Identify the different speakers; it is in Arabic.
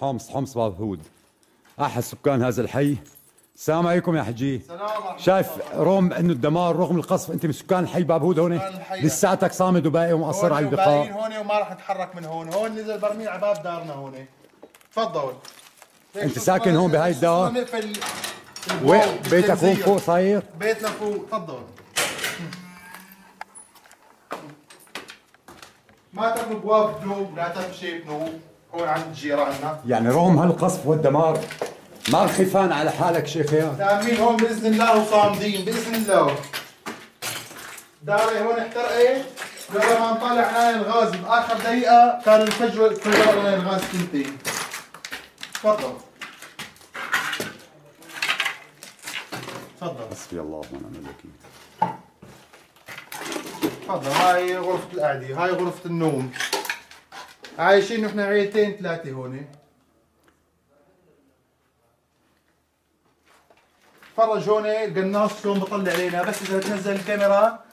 Speaker 1: حمص حمص باب هود. أحد سكان هذا الحي. السلام عليكم يا حجي.
Speaker 2: سلام
Speaker 1: شايف رغم إنه الدمار رغم القصف أنت من سكان الحي باب هود هون. لساتك صامد وباقي ومؤصر على البقاء
Speaker 2: هون وما راح اتحرك من هون. هون نزل برميل على باب دارنا هون. تفضل.
Speaker 1: أنت ساكن هون بهاي الدار؟ وين؟ بيتك هون. فوق صاير؟
Speaker 2: بيتنا فوق. تفضل. ما تاكل بواب ذنوب لا تاكل شيء ذنوب هون عند جيراننا.
Speaker 1: يعني رغم هالقصف والدمار ما خفان على حالك شيخ يا
Speaker 2: نايمين هون بإذن الله وصامدين بإذن الله. داري هون احترقت قبل ما نطلع على الغاز. بآخر دقيقة كان الفجر الفجر على الغاز تنتهي. تفضل. تفضل.
Speaker 1: حسبي الله ونعم الوكيل.
Speaker 2: تفضل. هاي غرفة القعدة هاي غرفة النوم. عايشين نحن عيلتين ثلاثة هون. فرج هون القناص شلون بطلع علينا بس إذا تنزل الكاميرا